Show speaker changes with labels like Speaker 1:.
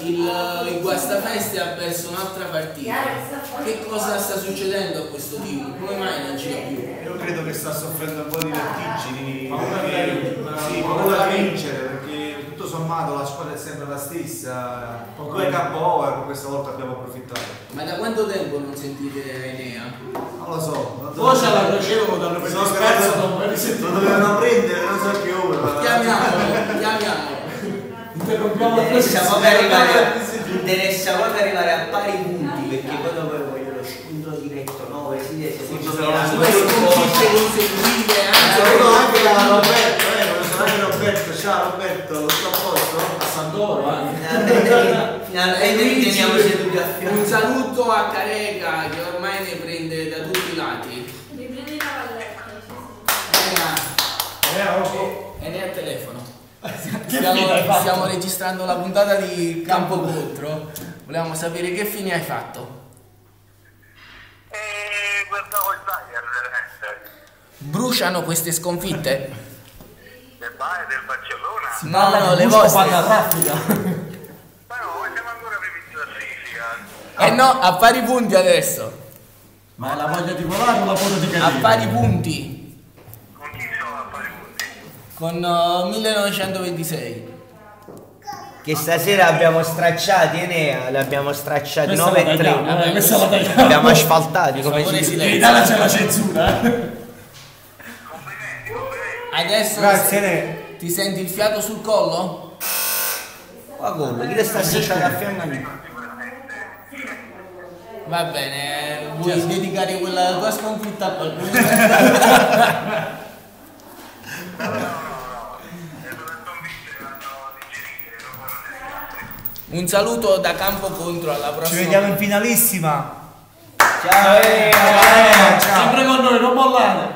Speaker 1: Il, il Guastafeste ha perso un'altra partita. Che cosa sta succedendo a questo team? Come mai non c'è più?
Speaker 2: Io credo che sta soffrendo un po' di vertigini.
Speaker 3: Paura
Speaker 2: sì,
Speaker 3: paura di
Speaker 2: vincere perché tutto sommato la squadra è sempre la stessa. Due KO e questa volta abbiamo approfittato.
Speaker 1: Ma da quanto tempo non sentite Enea?
Speaker 2: Non lo so. non
Speaker 3: Forse la da un
Speaker 2: sperso,
Speaker 3: paio di
Speaker 2: lo
Speaker 3: settimane.
Speaker 2: dovevano prendere, non so più ora.
Speaker 1: chiamiamolo.
Speaker 3: La
Speaker 4: interessa
Speaker 3: trasmissione.
Speaker 4: proprio arrivare, interessa proprio arrivare a pari punti perché poi dopo voglio lo scontro diretto 9 sì secondo me la
Speaker 1: Due sconfitte consecutive
Speaker 2: Saluto anche
Speaker 1: anche
Speaker 2: a Roberto, eh, voglio salutare Roberto, ciao Roberto, sto a posto?
Speaker 3: A Santoro anche.
Speaker 4: finalmente finalmente li teniamo seduti a
Speaker 1: Un
Speaker 4: fianco
Speaker 1: saluto a Careca che ormai ne prende da tutti i lati.
Speaker 5: Mi prendi i cavalletti.
Speaker 1: Enea,
Speaker 3: Eh, ok.
Speaker 1: Enea al telefono.
Speaker 3: fine hai
Speaker 1: Stiamo,
Speaker 3: fatto?
Speaker 1: stiamo registrando la puntata di Campo Contro. Volevamo sapere che fine hai fatto.
Speaker 6: E guardavo il Bayern.
Speaker 1: Bruciano queste sconfitte?
Speaker 6: Del Bayern, del Barcellona.
Speaker 1: No, no, le vostre.
Speaker 3: a.
Speaker 6: Ma no, siamo ancora primi classifica.
Speaker 1: Eh no, a pari punti adesso.
Speaker 3: Ma è la voglia di volare o la voglia di
Speaker 1: A
Speaker 3: cadere?
Speaker 1: pari punti.
Speaker 6: Con chi sono a fare punti?
Speaker 1: Con uh, 1926.
Speaker 4: che stasera abbiamo stracciati Enea li abbiamo stracciati
Speaker 3: Questa
Speaker 4: 9
Speaker 3: la
Speaker 4: e 3
Speaker 3: tagliamo, eh,
Speaker 4: abbiamo asfaltati come si dice.
Speaker 3: In Italia c'è la censura. eh.
Speaker 1: Adesso
Speaker 2: Grazie Ne.
Speaker 1: ti senti il fiato sul collo?
Speaker 4: ma come chi le sta sentendo a fianco a me
Speaker 1: Va bene, eh, vuoi dedicare quella tua sconfitta a qualcuno? Un saluto da campo contro alla
Speaker 2: Ci
Speaker 1: prossima.
Speaker 2: vediamo in finalissima.
Speaker 4: ciao Enea
Speaker 2: Eh, ciao.
Speaker 3: Sempre con noi, non mollate.
Speaker 6: Ciao.